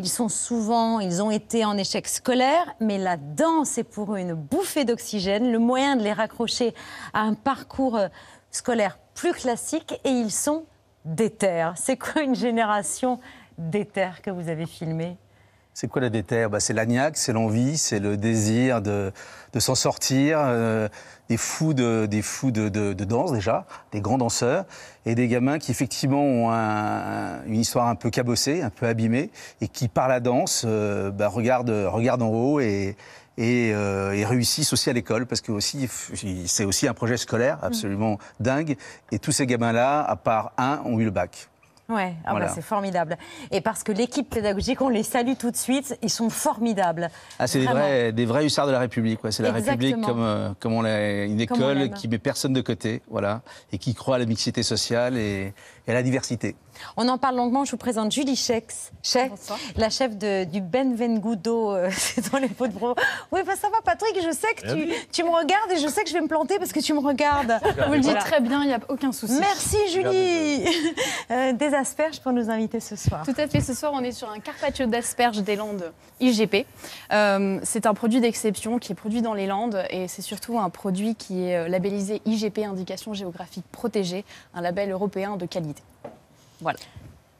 Ils sont souvent, ils ont été en échec scolaire, mais la danse est pour eux une bouffée d'oxygène, le moyen de les raccrocher à un parcours euh, scolaire plus classique et ils sont déter. C'est quoi une génération déter que vous avez filmée c'est quoi la déterre? Bah, C'est l'agnac, c'est l'envie, c'est le désir de, s'en sortir, euh, des fous, de, des fous de, danse déjà, des grands danseurs, et des gamins qui effectivement ont une histoire un peu cabossée, un peu abîmée, et qui par la danse euh, bah, regardent, en haut et, euh, et, réussissent aussi à l'école, parce que c'est aussi un projet scolaire absolument dingue, et tous ces gamins-là, à part un, ont eu le bac. Ouais, ah bah, c'est formidable. Et parce que l'équipe pédagogique, on les salue tout de suite, ils sont formidables. Ah, c'est des vrais, des vrais hussards de la République. C'est la République comme, euh, comme on une école qui met personne de côté, voilà, et qui croit à la mixité sociale et, et à la diversité. On en parle longuement. Je vous présente Julie Chex, chef, la chef de, du Benvengudo, euh, c'est dans les pots de bro. Oui, bah, ça va, Patrick. Je sais que tu, tu, me regardes et je sais que je vais me planter parce que tu me regardes. Vous le dites très bien, il n'y a aucun souci. Merci, Julie. Euh, des asperges pour nous inviter ce soir. Tout à fait. Ce soir, on est sur un carpaccio d'asperges des Landes IGP. Euh, c'est un produit d'exception qui est produit dans les Landes et c'est surtout un produit qui est labellisé IGP, Indication géographique protégée, un label européen de qualité. Voilà.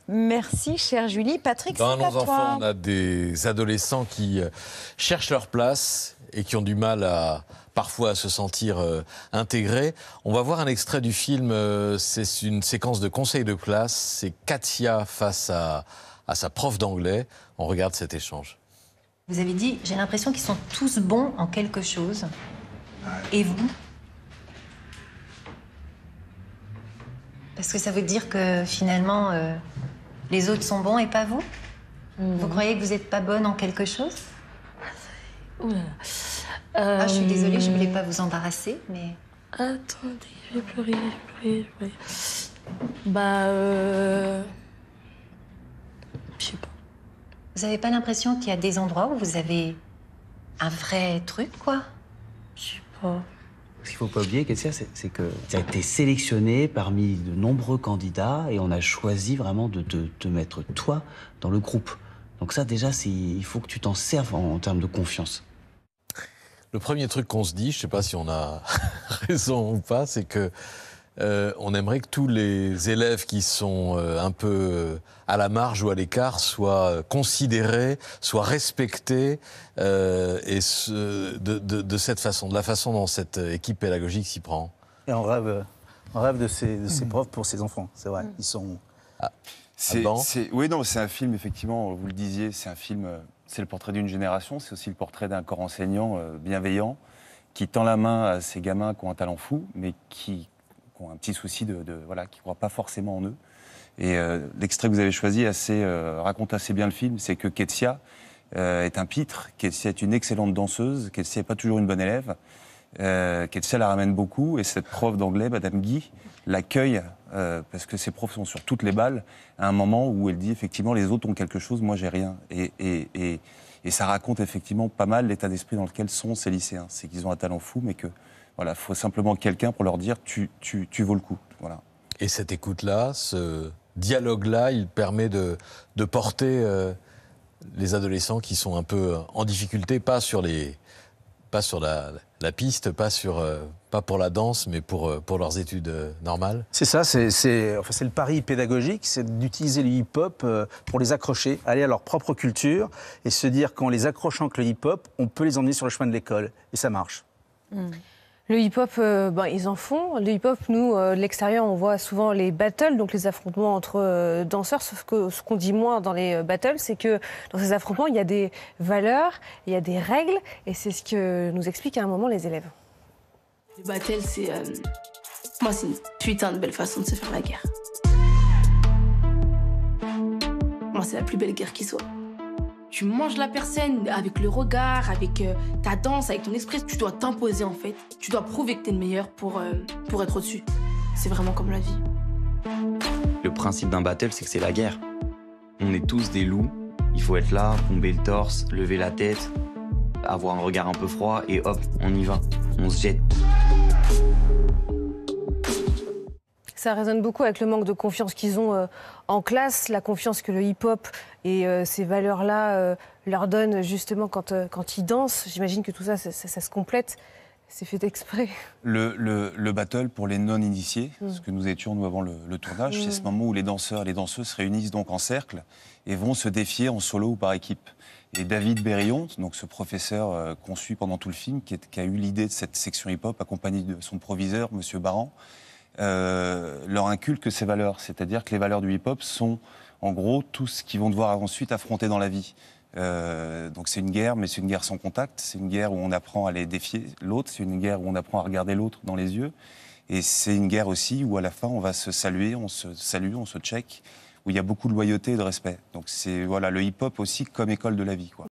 Merci, chère Julie. Patrick, Dans nos enfants, on a des adolescents qui euh, cherchent leur place et qui ont du mal à parfois à se sentir euh, intégrés. On va voir un extrait du film. Euh, c'est une séquence de conseil de classe. C'est Katia face à, à sa prof d'anglais. On regarde cet échange. Vous avez dit, j'ai l'impression qu'ils sont tous bons en quelque chose. Et vous? Parce que ça veut dire que finalement, euh, les autres sont bons et pas vous? Vous croyez que vous n'êtes pas bonne en quelque chose? Ah, je suis désolée, je ne voulais pas vous embarrasser, mais... Attendez, je vais pleurer, je vais pleurer, Bah, euh... Je sais pas. Vous n'avez pas l'impression qu'il y a des endroits où vous avez un vrai truc, quoi? Je sais pas. Ce qu'il ne faut pas oublier, c'est que tu as été sélectionné parmi de nombreux candidats et on a choisi vraiment de te mettre toi dans le groupe. Donc ça, déjà, il faut que tu t'en serves en, termes de confiance. Le premier truc qu'on se dit, je ne sais pas si on a raison ou pas, c'est que euh, on aimerait que tous les élèves qui sont euh, un peu euh, à la marge ou à l'écart soient considérés, soient respectés, et de, cette façon, de la façon dont cette équipe pédagogique s'y prend. Et on rêve, on rêve de ces, de ces mm. profs pour ces enfants, c'est vrai. Mm. Ils sont. Ah. oui, non, c'est un film, effectivement, vous le disiez, c'est un film, c'est le portrait d'une génération, c'est aussi le portrait d'un corps enseignant bienveillant qui tend la main à ces gamins qui ont un talent fou, mais qui ont un petit souci de, voilà, qui croient pas forcément en eux. Et euh, l'extrait que vous avez choisi euh, raconte assez bien le film, c'est que Ketsia euh, est un pitre, Ketsia est une excellente danseuse, Ketsia n'est pas toujours une bonne élève. Ketsia la ramène beaucoup et cette prof d'anglais, Madame Guy, l'accueille parce que ses profs sont sur toutes les balles à un moment où elle dit effectivement les autres ont quelque chose, moi j'ai rien. Et, ça raconte effectivement pas mal l'état d'esprit dans lequel sont ces lycéens. C'est qu'ils ont un talent fou, mais que voilà, il faut simplement quelqu'un pour leur dire tu, tu, vaux le coup. Voilà. Et cette écoute-là, ce dialogue-là, il permet de, porter euh, les adolescents qui sont un peu en difficulté, pas sur les, pas sur la, la piste, pas sur, euh, pas pour la danse, mais pour, euh, pour leurs études normales. C'est ça, c'est enfin, le pari pédagogique, c'est d'utiliser le hip-hop pour les accrocher, aller à leur propre culture et se dire qu'en les accrochant avec le hip-hop, on peut les emmener sur le chemin de l'école. Et ça marche. Hmm. Le hip-hop, euh, ben, ils en font. Le hip-hop, nous, euh, de l'extérieur, on voit souvent les battles, donc les affrontements entre euh, danseurs. Sauf que ce qu'on dit moins dans les battles, c'est que dans ces affrontements, il y a des valeurs, il y a des règles, et c'est ce que nous expliquent à un moment les élèves. Les battles, c'est. Moi, c'est une putain de belle façon de se faire la guerre. Moi, c'est la plus belle guerre qui soit. Tu manges la personne avec le regard, avec euh, ta danse, avec ton esprit. Tu dois t'imposer en fait. Tu dois prouver que t'es le meilleur pour, euh, pour être au-dessus. C'est vraiment comme la vie. Le principe d'un battle, c'est que c'est la guerre. On est tous des loups. Il faut être là, bomber le torse, lever la tête, avoir un regard un peu froid et hop, on y va. On se jette. Ça résonne beaucoup avec le manque de confiance qu'ils ont euh, en classe, la confiance que le hip-hop et euh, ces valeurs-là euh, leur donnent justement quand, quand ils dansent. J'imagine que tout ça, ça, se complète. C'est fait exprès. Le, le, battle pour les non-initiés, mm. ce que nous étions nous avant le, tournage, c'est ce mm. moment où les danseurs et les danseuses se réunissent donc en cercle et vont se défier en solo ou par équipe. Et David Berillon, donc ce professeur qu'on suit pendant tout le film, qui, qui a eu l'idée de cette section hip-hop, accompagné de son proviseur, Monsieur Baran, euh, leur inculque ces valeurs. C'est-à-dire que les valeurs du hip-hop sont, en gros, tout ce qu'ils vont devoir ensuite affronter dans la vie. Euh, donc c'est une guerre, mais c'est une guerre sans contact. C'est une guerre où on apprend à aller défier l'autre. C'est une guerre où on apprend à regarder l'autre dans les yeux. Et c'est une guerre aussi où à la fin on va se saluer, on se salue, on se check, où il y a beaucoup de loyauté et de respect. Donc c'est voilà le hip-hop aussi comme école de la vie. Quoi.